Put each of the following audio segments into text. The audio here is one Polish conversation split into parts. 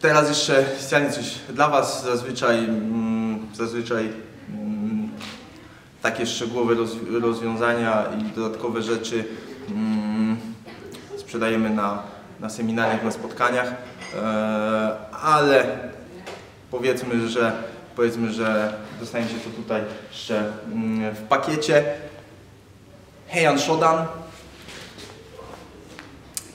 Teraz jeszcze specjalnie coś dla Was. Zazwyczaj, mm, zazwyczaj mm, takie szczegółowe rozwi- rozwiązania i dodatkowe rzeczy mm, sprzedajemy na, na seminariach, na spotkaniach, e, ale powiedzmy, że powiedzmy, że dostaniecie to tutaj jeszcze w pakiecie. Heian Shodan.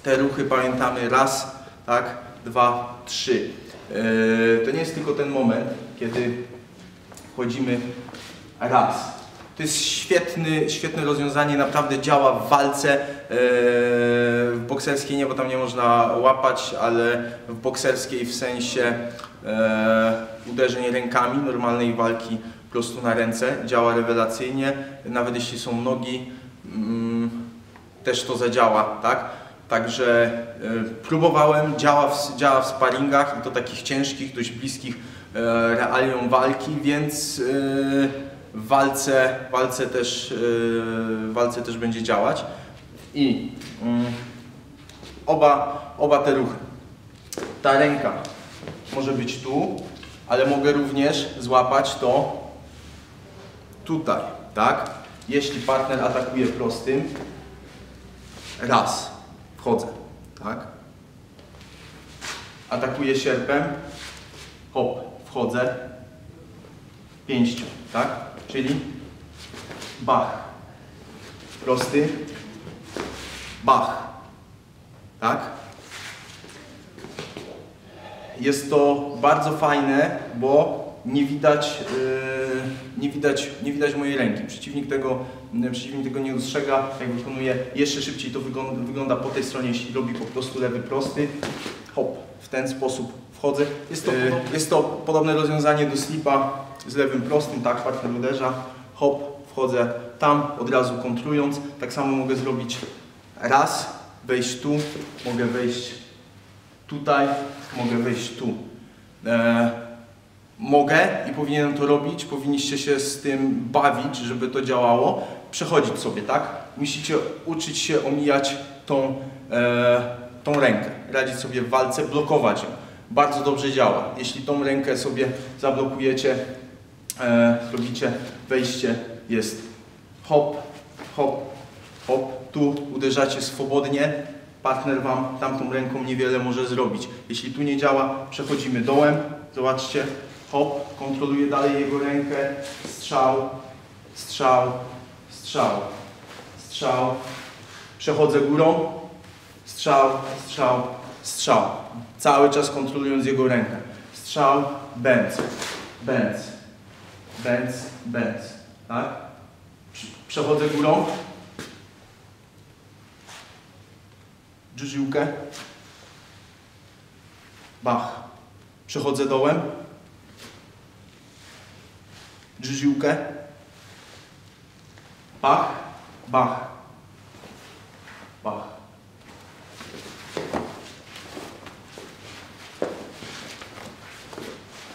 Te ruchy pamiętamy raz, tak, dwa, trzy. E, to nie jest tylko ten moment, kiedy wchodzimy raz. To jest świetny, świetne rozwiązanie, naprawdę działa w walce. e, W bokserskiej nie, bo tam nie można łapać, ale w bokserskiej w sensie e, uderzeń rękami, normalnej walki prosto na ręce, działa rewelacyjnie. Nawet jeśli są nogi, mm, też to zadziała, tak? Także e, próbowałem, działa w, działa w sparingach i to takich ciężkich, dość bliskich e, realiom walki, więc e, w walce, walce, też, walce też będzie działać. I mm, oba, oba te ruchy. Ta ręka może być tu, ale mogę również złapać to tutaj, tak? Jeśli partner atakuje prostym, raz, wchodzę, tak? Atakuję sierpem, hop, wchodzę, pięścią, tak? Czyli bach, prosty, bach, tak? Jest to bardzo fajne, bo nie widać, yy, nie widać, nie widać mojej ręki. Przeciwnik tego, yy, przeciwnik tego nie dostrzega. Jak wykonuje jeszcze szybciej, to wygląda, wygląda po tej stronie, jeśli robi po prostu lewy prosty. Hop, w ten sposób wchodzę. Jest to, yy, jest to podobne rozwiązanie do slipa z lewym prostym, tak, partner uderza. Hop, wchodzę tam, od razu kontrując. Tak samo mogę zrobić raz, wejść tu, mogę wejść tutaj, mogę wejść tu. E, mogę i powinienem to robić, powinniście się z tym bawić, żeby to działało, przechodzić sobie, tak? Musicie uczyć się omijać tą, e, tą rękę, radzić sobie w walce, blokować ją. Bardzo dobrze działa. Jeśli tą rękę sobie zablokujecie, e, wejście, jest hop, hop, hop, tu uderzacie swobodnie, partner Wam tamtą ręką niewiele może zrobić. Jeśli tu nie działa, przechodzimy dołem, zobaczcie, hop, kontroluję dalej jego rękę, strzał, strzał, strzał, strzał, przechodzę górą, strzał, strzał, strzał. Cały czas kontrolując jego rękę. Strzał, bęc, bęc, bęc, bęc, tak? Przechodzę górą, dżuziłkę, bach. Przechodzę dołem, dżuziłkę, bach, bach, bach.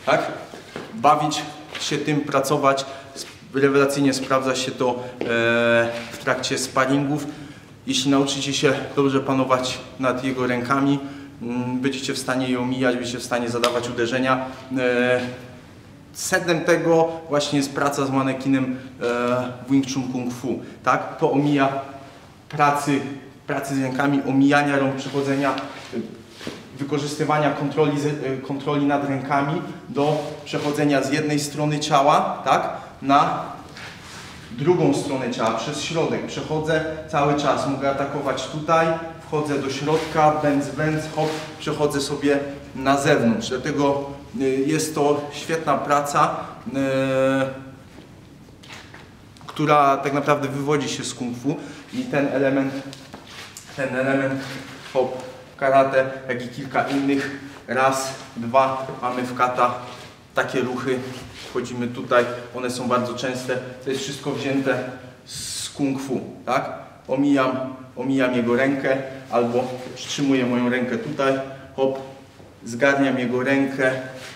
Tak? Bawić się tym, pracować. Rewelacyjnie sprawdza się to e, w trakcie sparingów. Jeśli nauczycie się dobrze panować nad jego rękami, będziecie w stanie je omijać, będziecie w stanie zadawać uderzenia. Sednem tego właśnie jest praca z manekinem e, Wing Chun Kung Fu. Tak? To omija pracy, pracy z rękami, omijania rąk, przechodzenia, e, wykorzystywania kontroli, e, kontroli nad rękami do przechodzenia z jednej strony ciała tak? na drugą stronę ciała, przez środek. Przechodzę cały czas. Mogę atakować tutaj, wchodzę do środka, bęc, bęc, hop, przechodzę sobie na zewnątrz. Dlatego y, jest to świetna praca, y, która tak naprawdę wywodzi się z kung fu i ten element, ten element hop, karate, jak i kilka innych, raz, dwa, mamy w kata takie ruchy, wchodzimy tutaj, one są bardzo częste, to jest wszystko wzięte z kung fu, tak? Omijam, omijam jego rękę albo przytrzymuję moją rękę tutaj, hop, zgarniam jego rękę,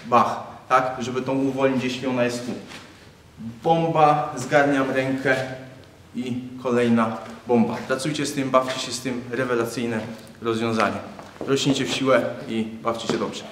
bach, tak? Żeby tą uwolnić, jeśli ona jest tu. Bomba, zgarniam rękę i kolejna bomba. Pracujcie z tym, bawcie się z tym, rewelacyjne rozwiązanie. rośnijcie w siłę i bawcie się dobrze.